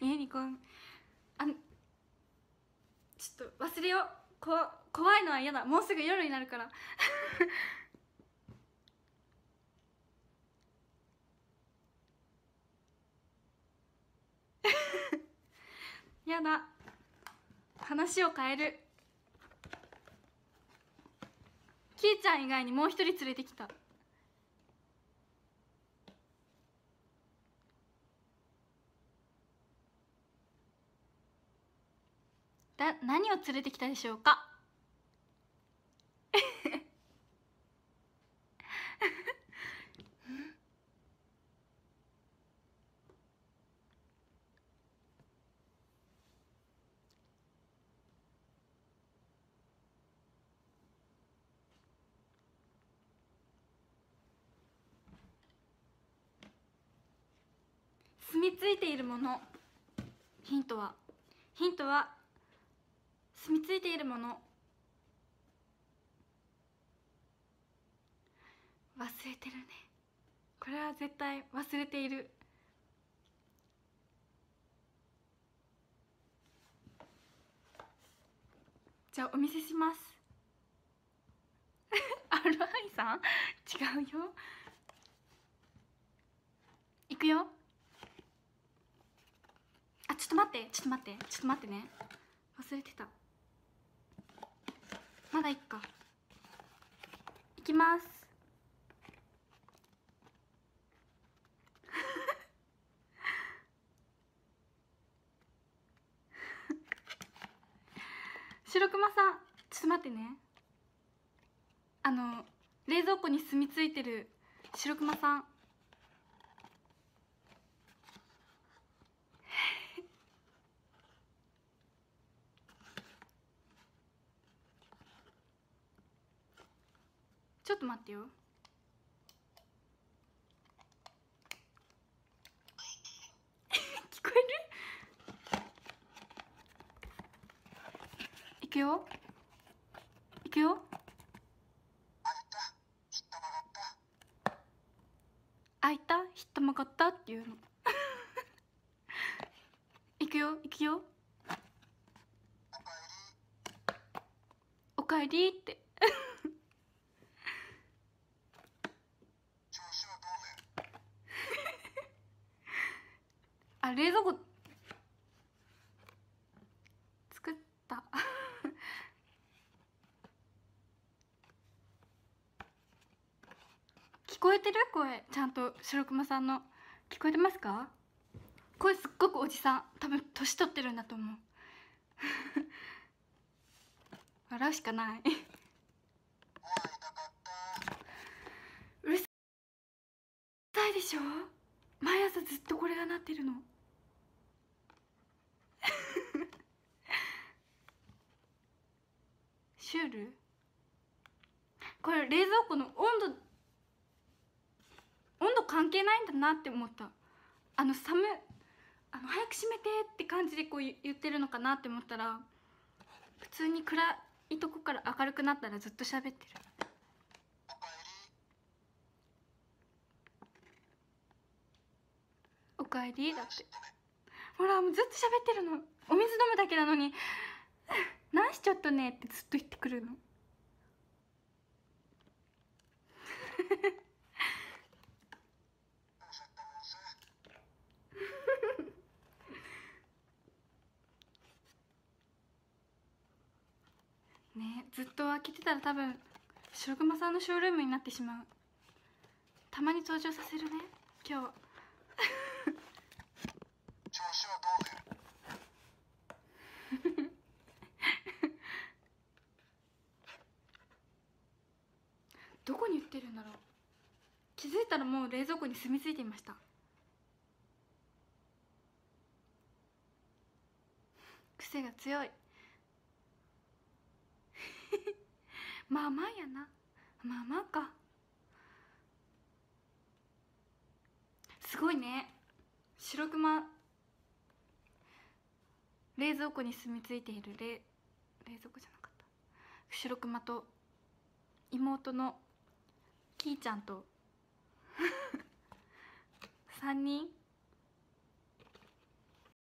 家にこうあちょっと忘れよう。こ怖いのは嫌だ。もうすぐ夜になるから。やだ。話を変える。きーちゃん以外にもう一人連れてきた。だ何を連れてきたでしょうか？住み着いているもの。ヒントは。ヒントは住み着いているもの。忘れてるね。これは絶対忘れている。じゃあお見せします。アルハイさん？違うよ。いくよ。あちょっと待ってちょっと待ってちょっと待ってね。忘れてた。まだいっか。いきます。白熊さんちょっと待ってね。あの冷蔵庫に住み着いてる白熊さん。ちょっと待ってよ。聞こえる？いくよ。いくよ。開いた？ひったまかったっていうの。いくよ。いくよ。おかえりってあ冷蔵庫。作った。聞こえてる？声。ちゃんと白熊さんの。聞こえてますか？声すっごくおじさん。多分年取ってるんだと思う。笑うしかない。うるさいでしょ？毎朝ずっとこれが鳴ってるの。シュールこれ冷蔵庫の温度温度関係ないんだなって思った。あの寒あの早く閉めてって感じでこう言ってるのかなって思ったら普通に暗いとこから明るくなったらずっと喋ってる。おかえりだって。ほらもうずっと喋ってるの。お水飲むだけなのに「何しちゃったね」ってずっと言ってくるの。ねずっと開けてたら多分白熊さんのショールームになってしまう。たまに登場させるね今日調子はどうねどこに売ってるんだろう？気づいたらもう冷蔵庫に住み着いていました。癖が強い。まあまあやな。まあまあか。すごいね。白熊。冷蔵庫に住み着いている。冷冷蔵庫じゃなかった。白熊と妹のキーちゃんと。3人？